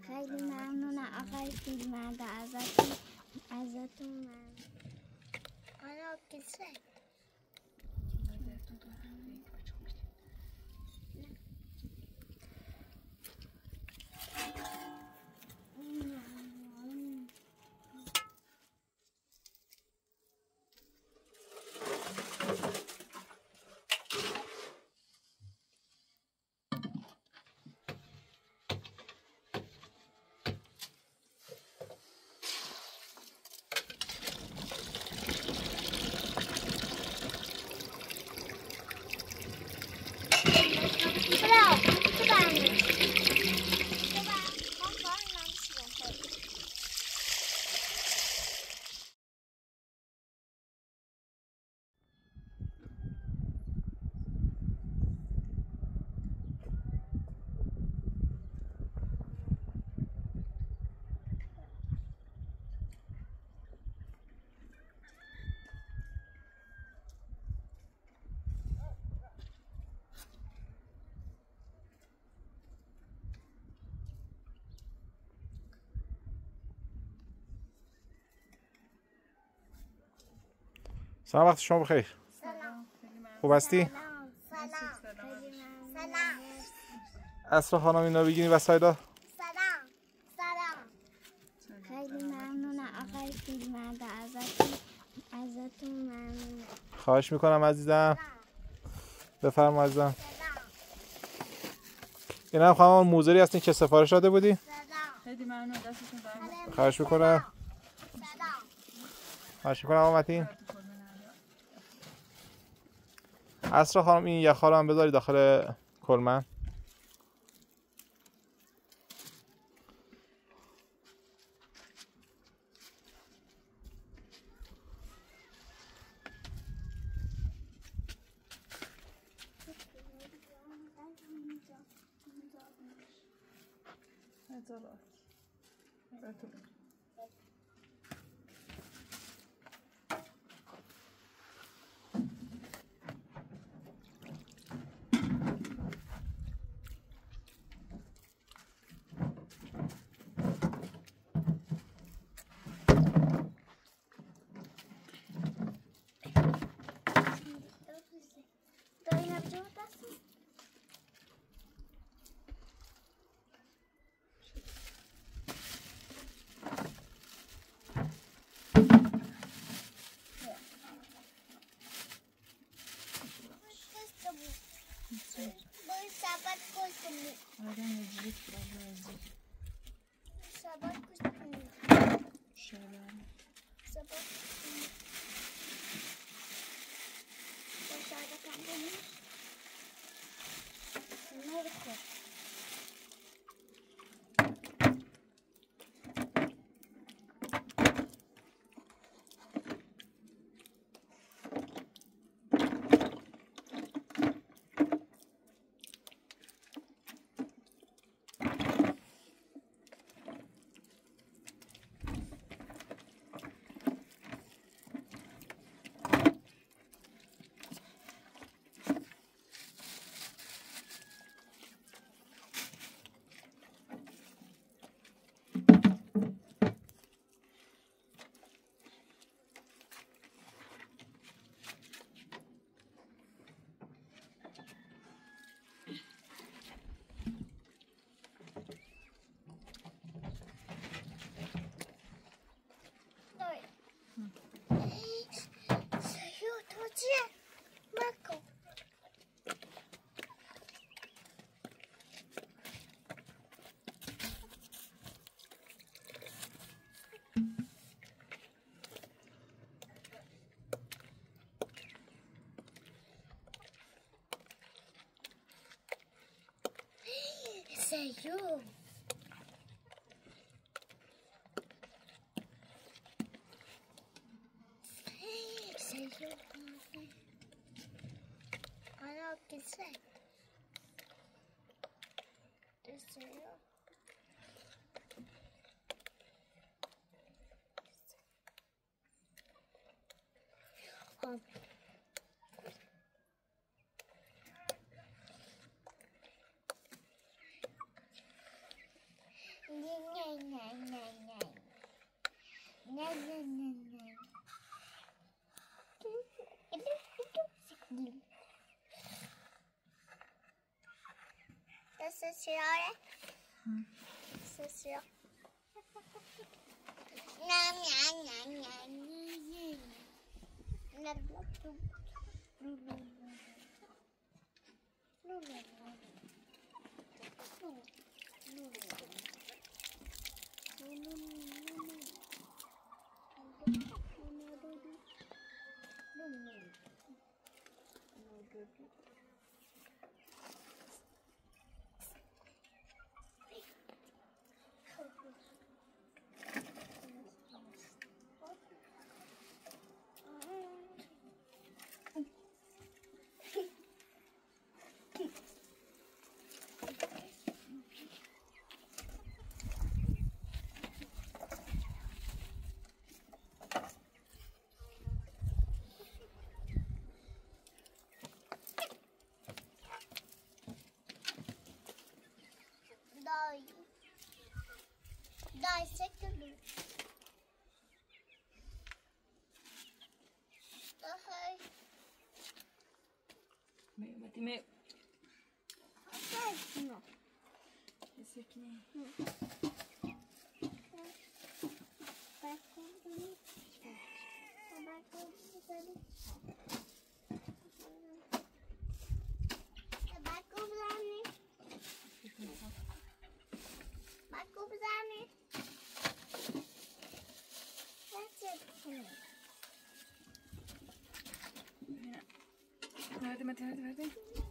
خیلی ممنونم آقای فیلمرد ازتون ازتون ممنون. حالا کسی Bravo, سلام وقت شما بخیر. سلام خوب هستی؟ سلام. سلام اصرا خانم اینا بگیری وسایلا سلام. سلام. خیلی ممنونم آقای فیلمرد ازتون ازتون ممنونم خواهش می‌کنم عزیزم. بفرما عزیزم. سلام. این هم خانم موزری هستین که سفارش داده بودی؟ سلام. خیلی ممنون دستتون خواهش می‌کنم. سلام. خواهش می‌کنم آقا متین. اصرا خانم این یخ رو هم بذاری داخل کلمن داری say you. insect. そうしようね。そうしよう。なにゃにゃにゃにゃにゃ。なるほど。ルルルルルルルルルルルルルルルルてみ。vete, vete, vete.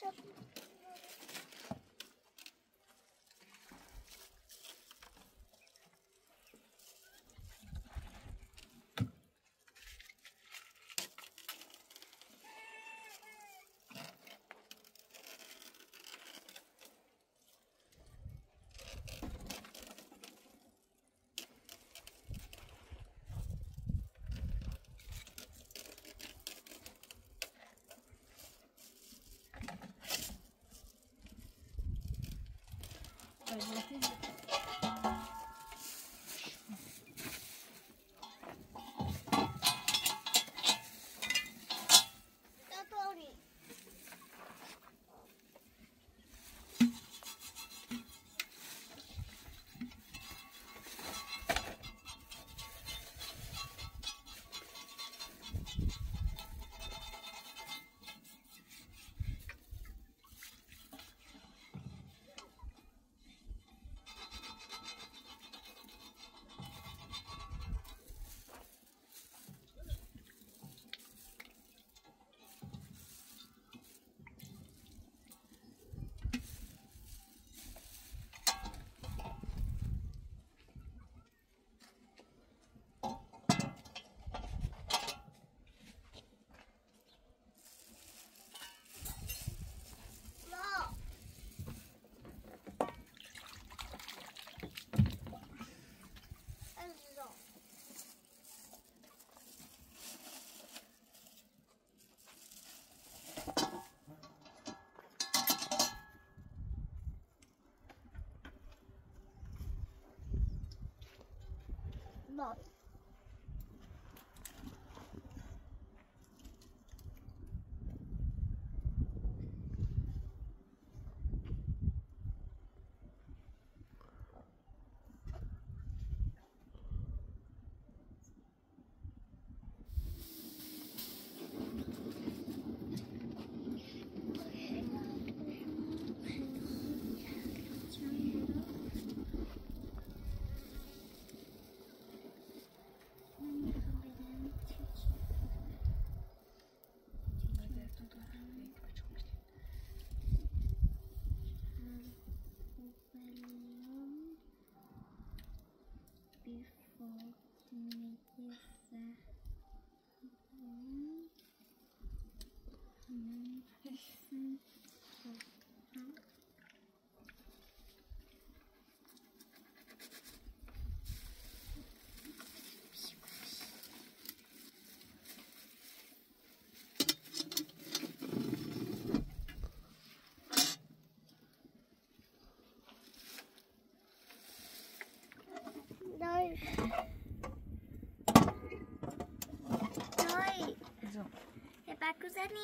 这が、もう全。about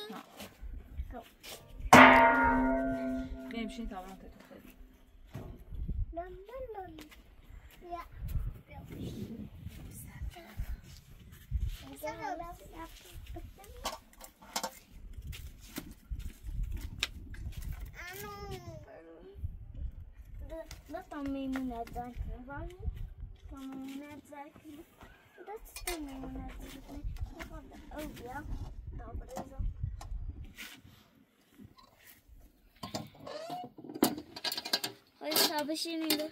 No. Vieni vicino tavola, non te tu fai. Ja. Dat dan Ja. moet net denken, van je? dat. Dat is dan mee moet net ja. ja. 我不是你的。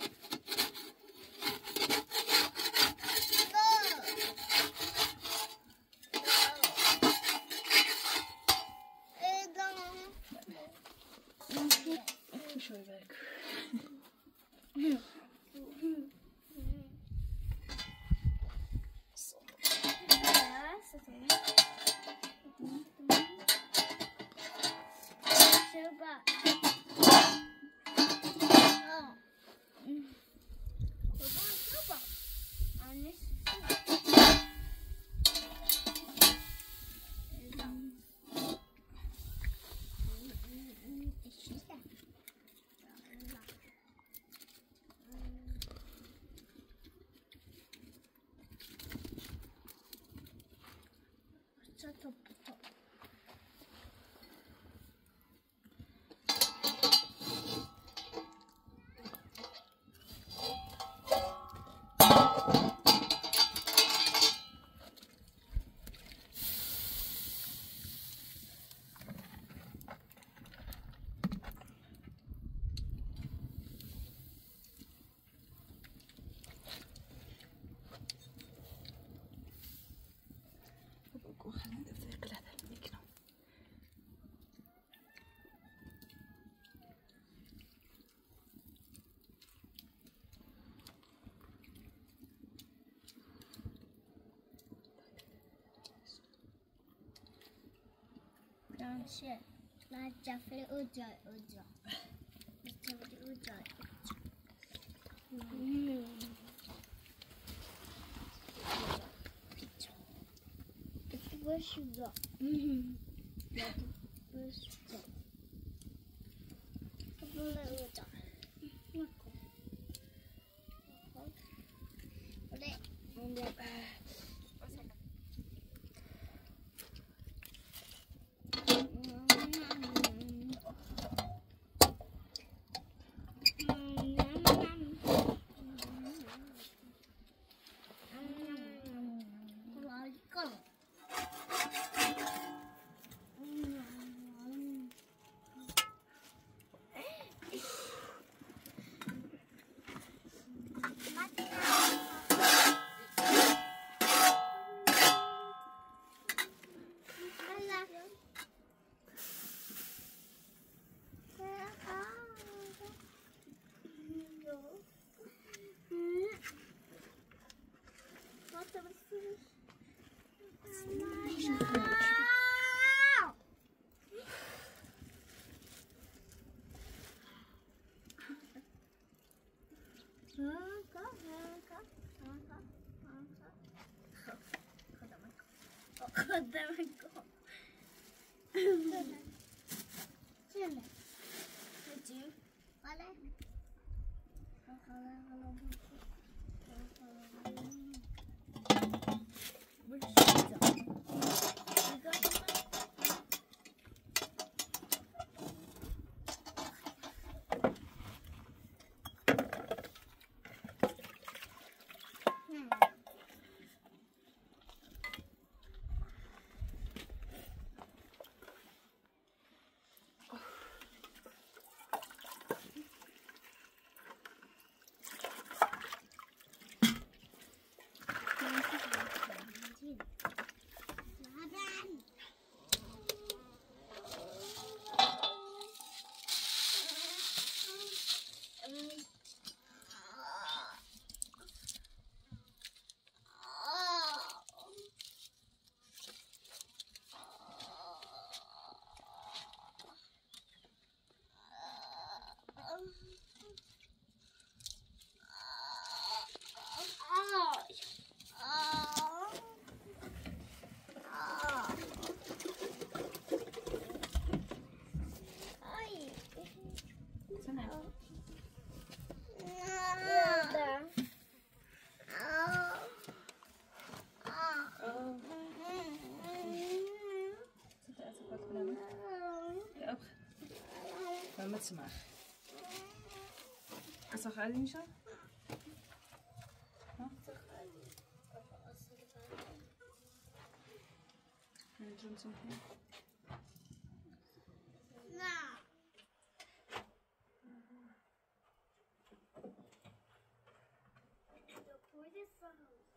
planche, plancha, fel ujo, ujo. Ujo, ujo, ujo. Picho. Picho. Picho. Picho. what the God. Chale. Did you? Wala. Wala, wala, wala. نه Yerde. ما تسمع أصخ عادي مشان نجوم سمحين photos.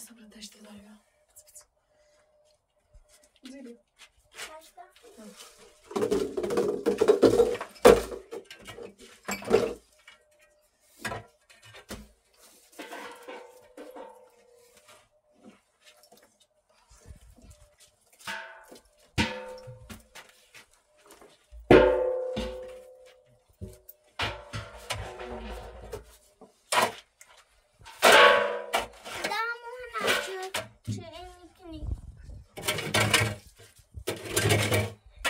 Nasıl burada işler ya?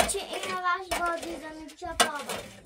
Çeyin yavaş gördüğü zaman çöp alalım.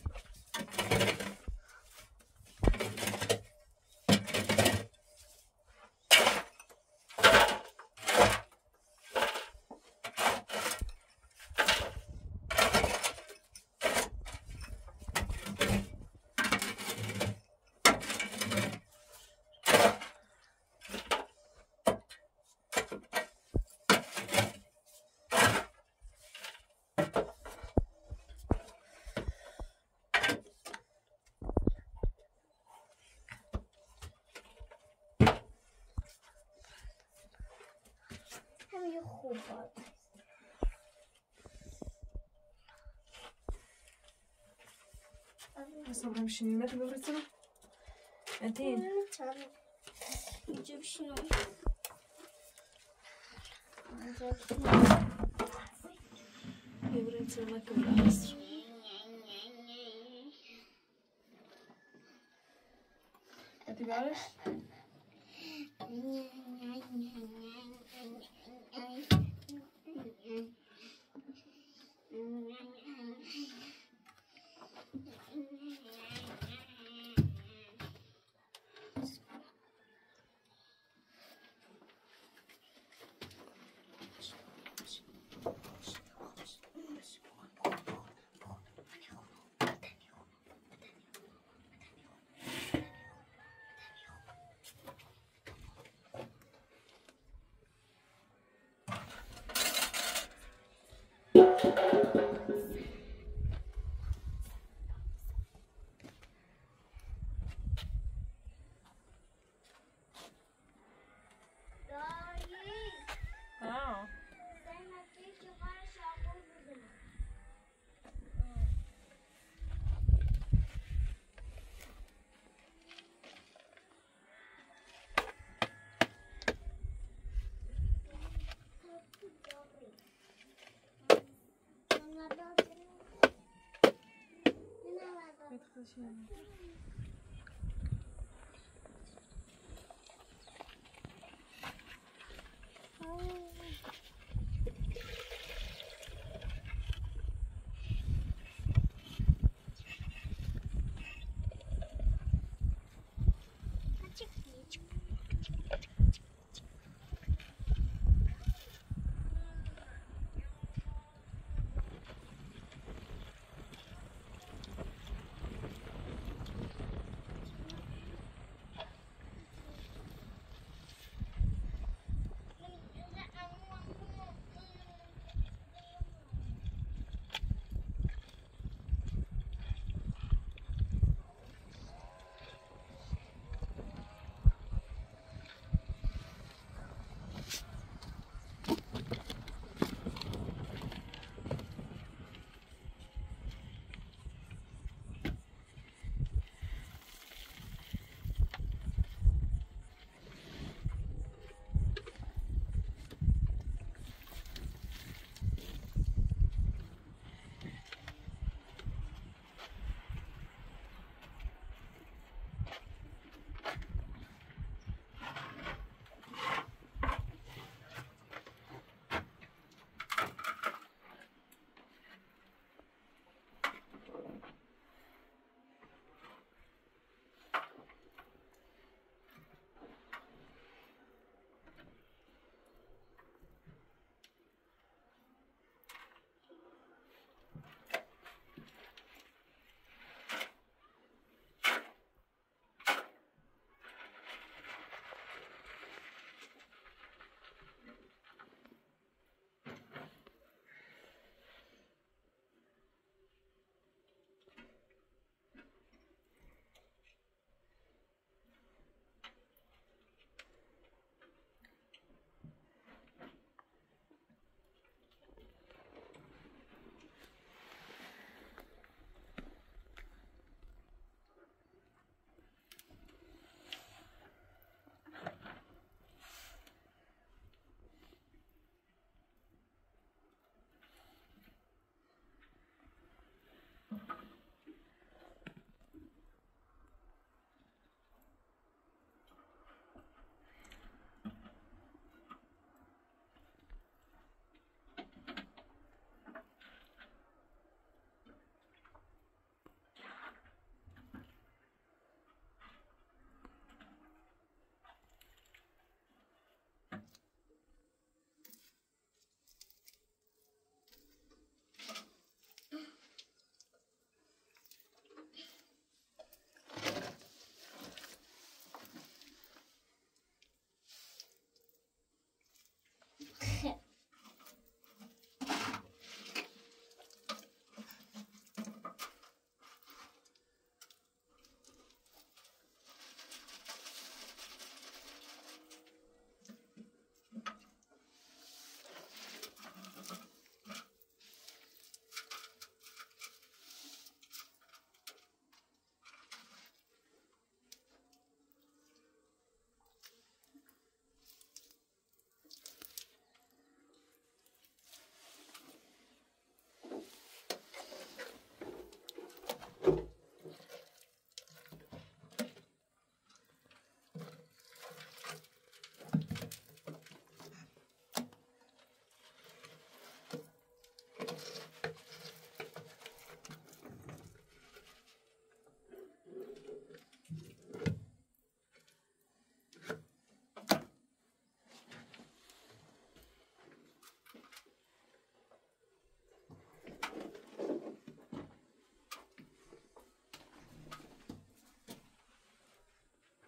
kopar. Собираем еще немного выбросим. А ты? Девчина. Выбросила как раз. 그 렇.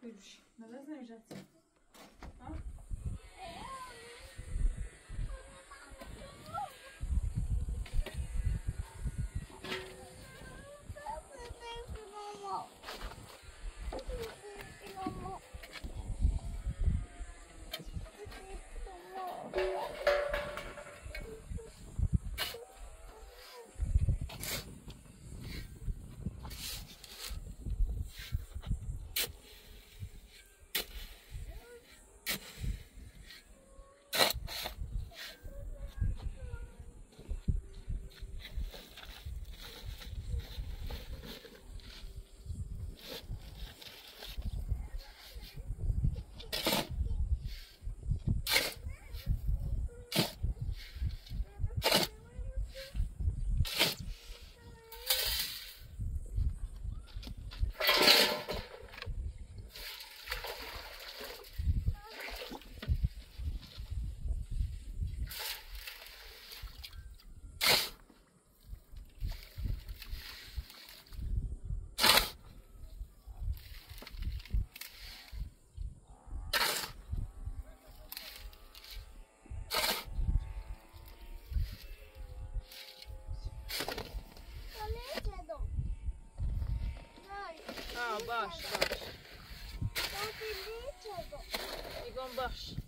ludzi. No to znasz. باش باش میگم باش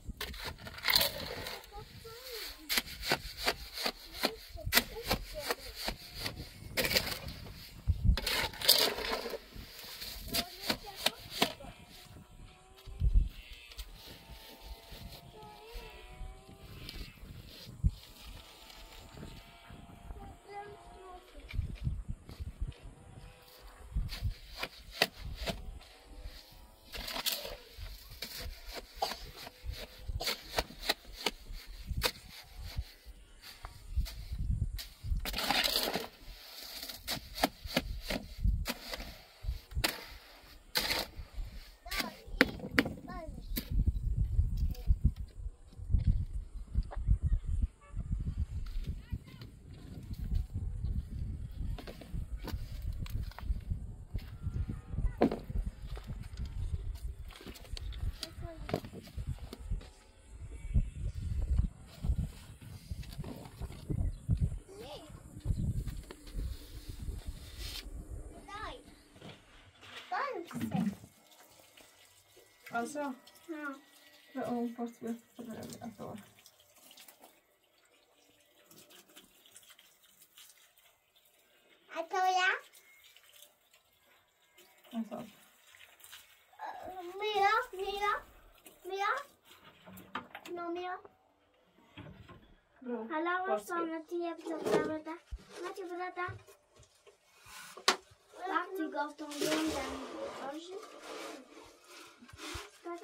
Alltså? Ja. För om fast vi öppnar den ett år. Atoya? Alltså? Mira, Mira, Mira. No, Mira. Hello, what's on the table? What you brother? Back to go to the end.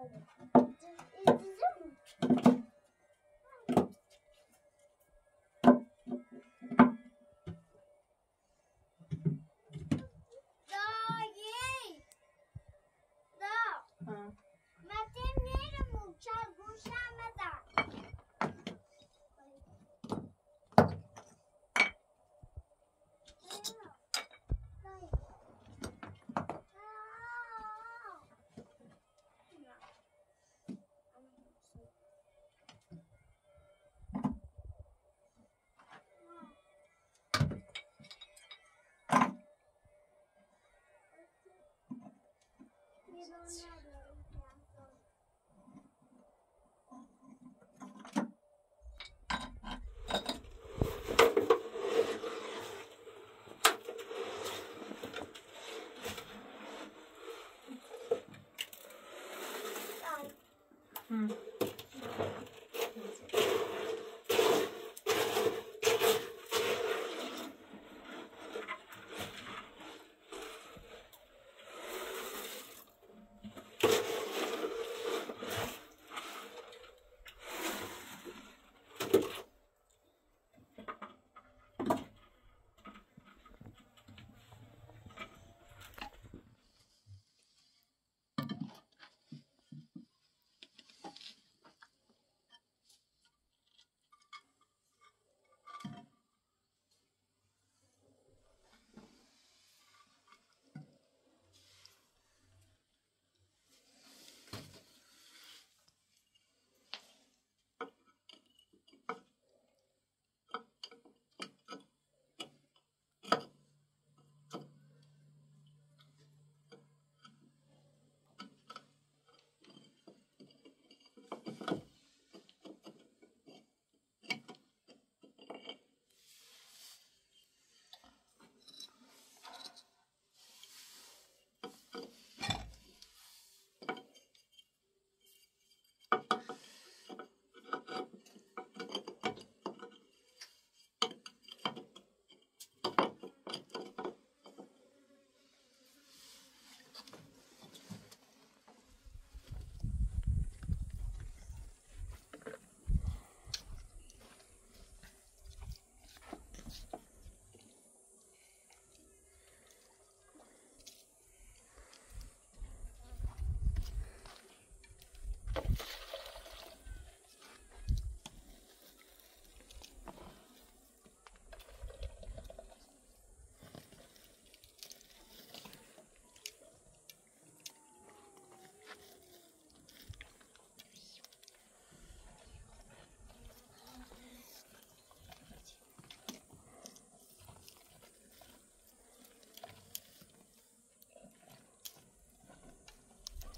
Evet. E, İzledin 嗯。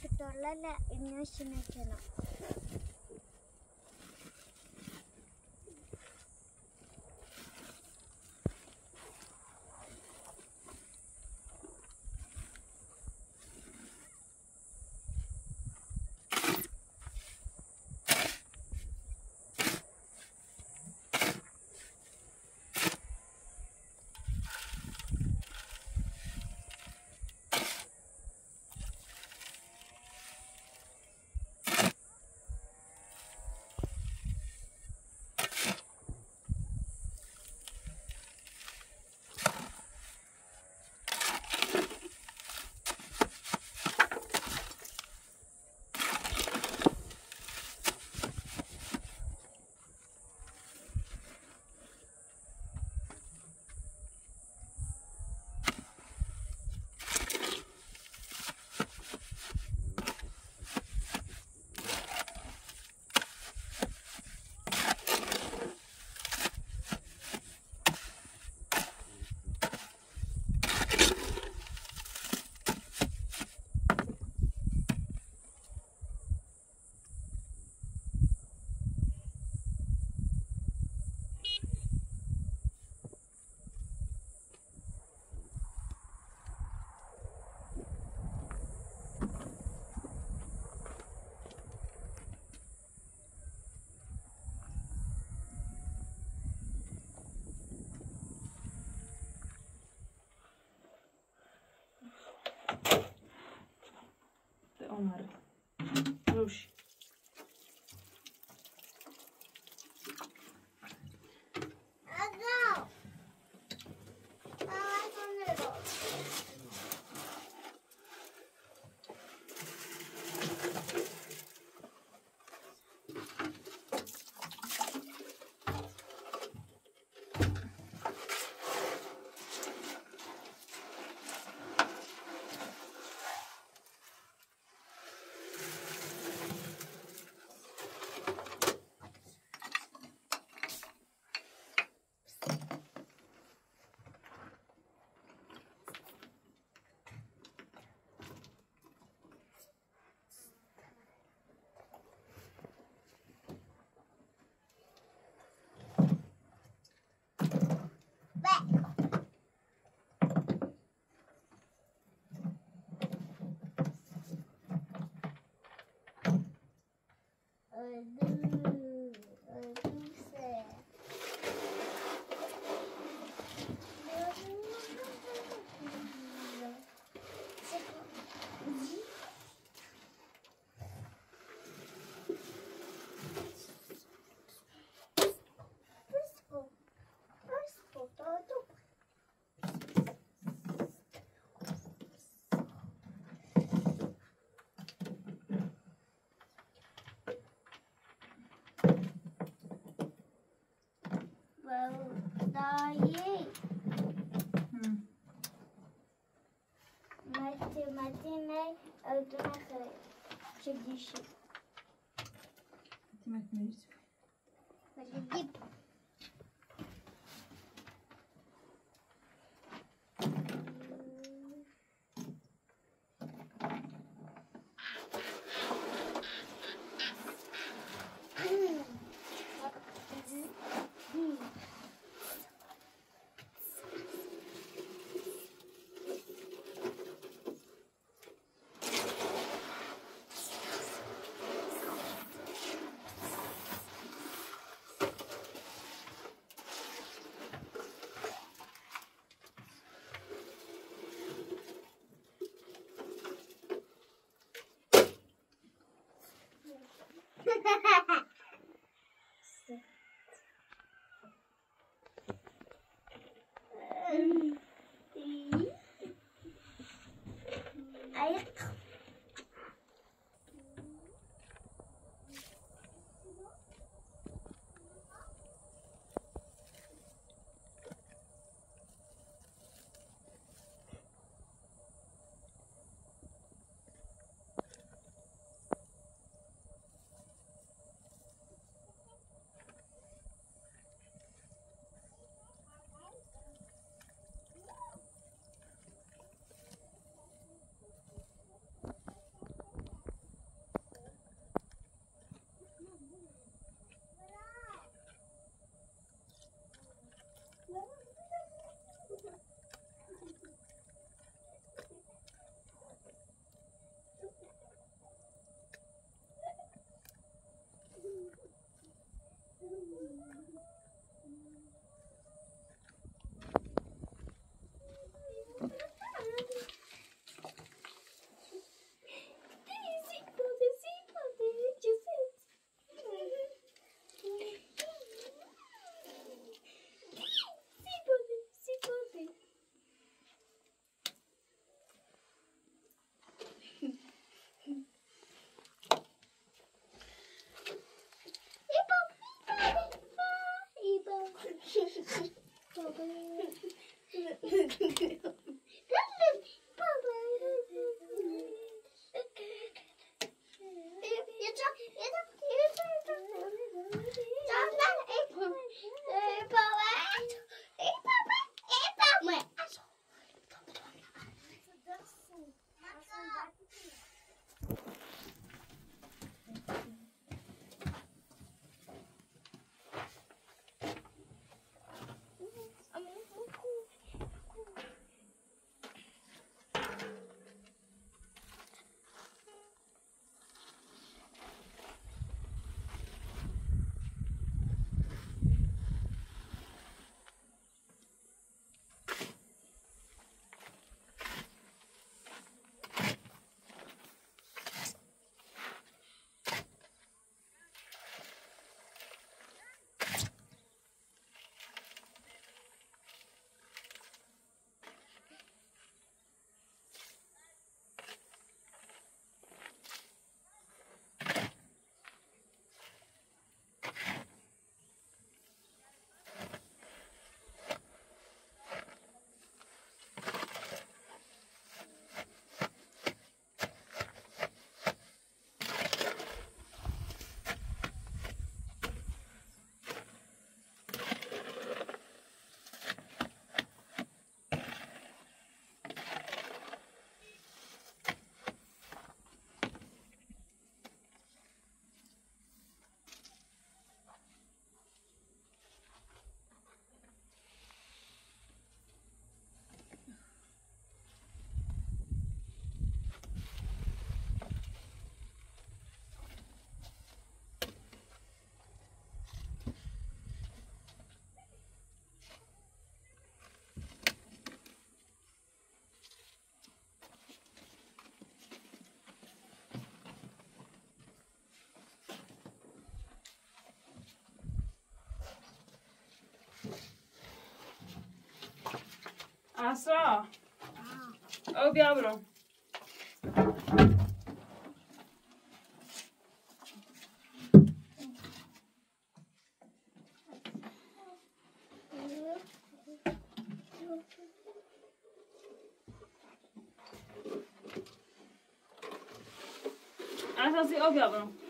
Victor Lala y öldürürüm. dahil Hmm. matematiğe öldürmek şekilde. Matematik meclisi. Ha ha ha! Bye-bye. A só. Ô, Biabro. Asas e ô, Biabro.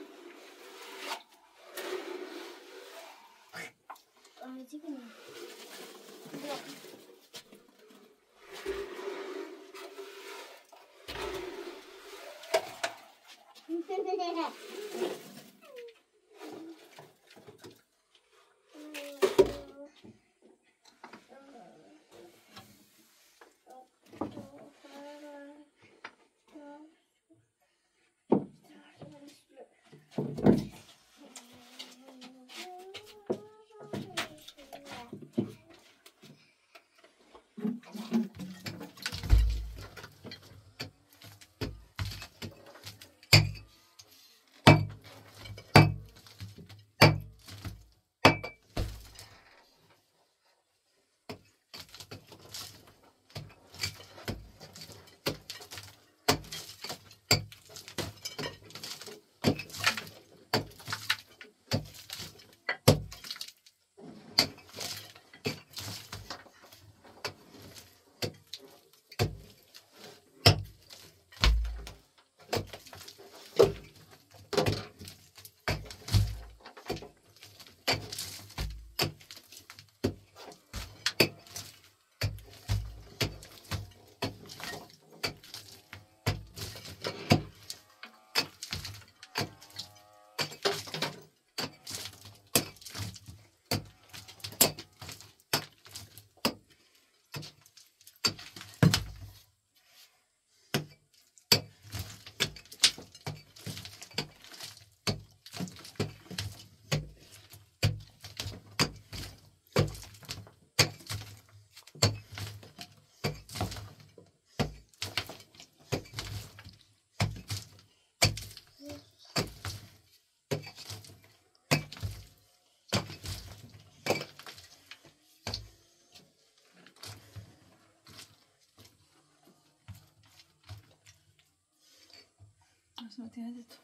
no tienes esto.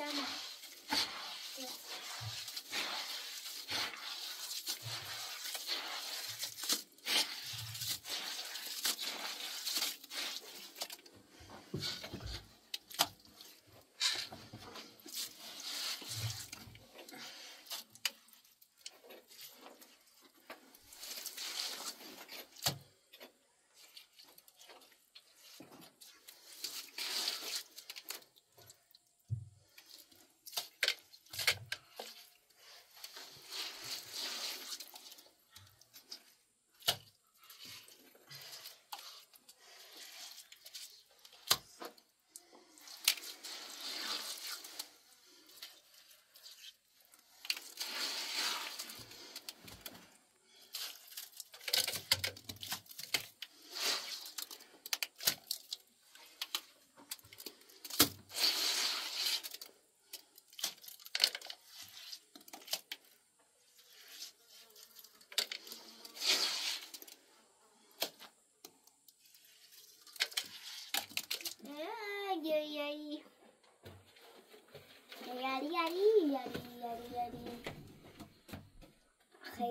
Jana.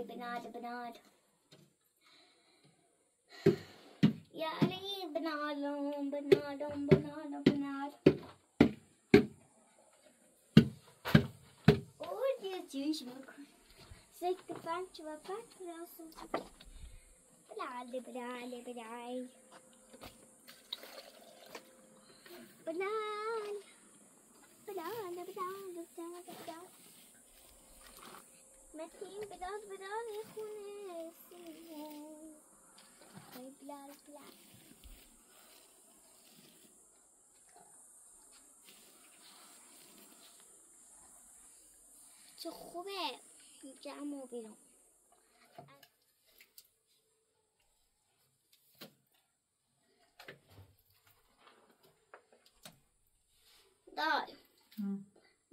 banana, banana. यार ये बना लो बना लो बना लो बना लो और ये चीज बिल्कुल सिर्फ दुकान चुवा पर रहा बना ले बना ले बनाए बना این بداد بداد یه خونه. سیمه بلال چه خوبه. جمع و بیرون. دار.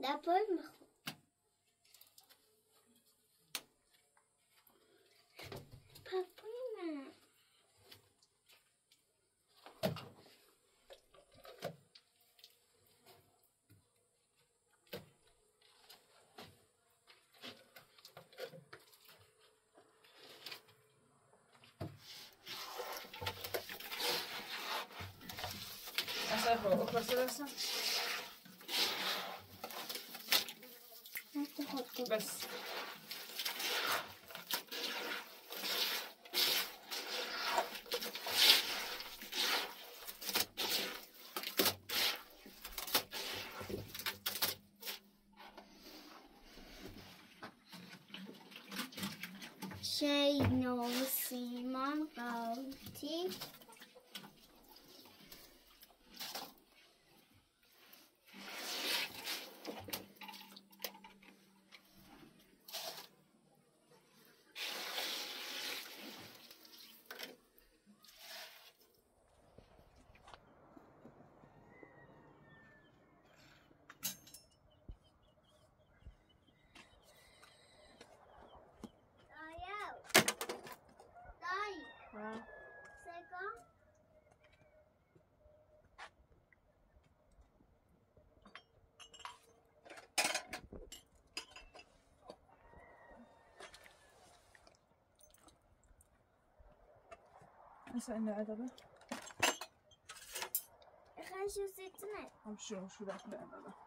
دا پر می‌خوام. Ik ga je Ich kann schon sitzen. Komm schon, schon.